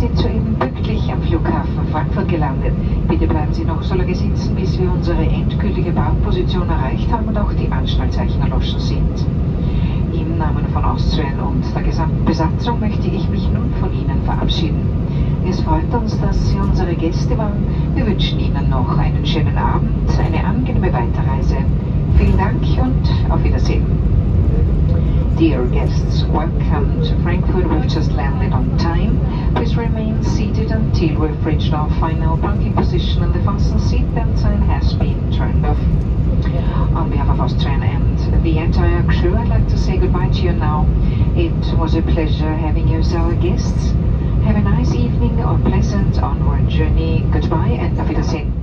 pünktlich am Flughafen Frankfurt gelandet. Bitte bleiben Sie noch so lange sitzen, bis wir unsere endgültige Parkposition erreicht haben und auch die Anschnallzeichen erloschen sind. Im Namen von Austrian und der gesamten Besatzung möchte ich mich nun von Ihnen verabschieden. Es freut uns, dass Sie unsere Gäste waren. Wir wünschen Ihnen noch einen schönen Abend, eine angenehme Weiterreise. Vielen Dank und auf Wiedersehen. Dear guests, welcome to Frankfurt. We've just landed on time. Please remain seated until we've reached our final parking position and the fasten seat belt sign has been turned off. On behalf of Austrian and the entire crew, I'd like to say goodbye to you now. It was a pleasure having you as our guests. Have a nice evening or pleasant onward journey. Goodbye and auf Wiedersehen.